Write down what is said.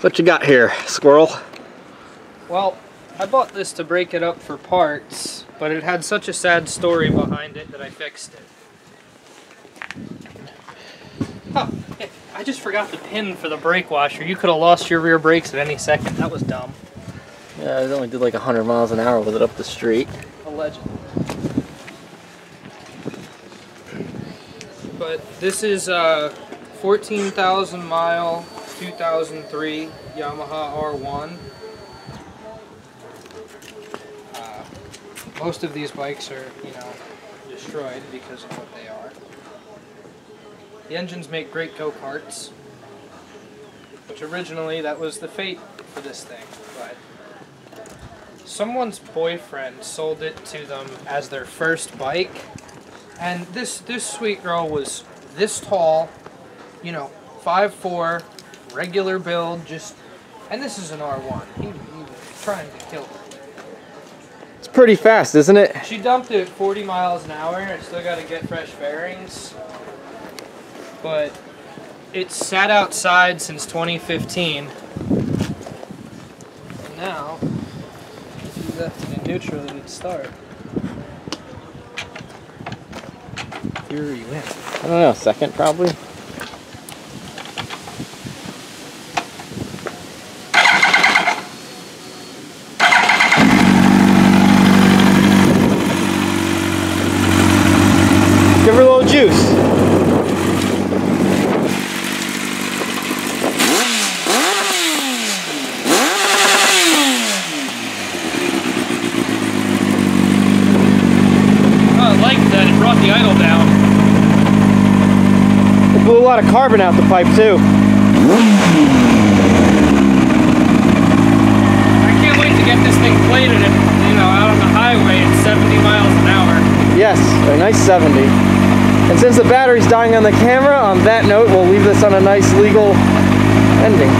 What you got here, squirrel? Well, I bought this to break it up for parts, but it had such a sad story behind it that I fixed it. Oh, I just forgot the pin for the brake washer. You could have lost your rear brakes at any second. That was dumb. Yeah, I only did like 100 miles an hour with it up the street. Allegedly. But this is a 14,000 mile 2003 Yamaha R1. Uh, most of these bikes are, you know, destroyed because of what they are. The engines make great go-karts, which originally that was the fate for this thing, but someone's boyfriend sold it to them as their first bike, and this this sweet girl was this tall, you know, 5'4", regular build, just, and this is an R1. He, he was trying to kill her. It's pretty fast, isn't it? She dumped it 40 miles an hour. I still got to get fresh bearings. But it sat outside since 2015. And now, if you left it in neutral, it would start. You in? I don't know, second probably? Give her a little juice. Oh, I like that. It brought the idle down. It blew a lot of carbon out the pipe too. I can't wait to get this thing plated and, you know, out on the highway at 70 miles an hour. Yes, a nice 70. And since the battery's dying on the camera, on that note, we'll leave this on a nice legal ending.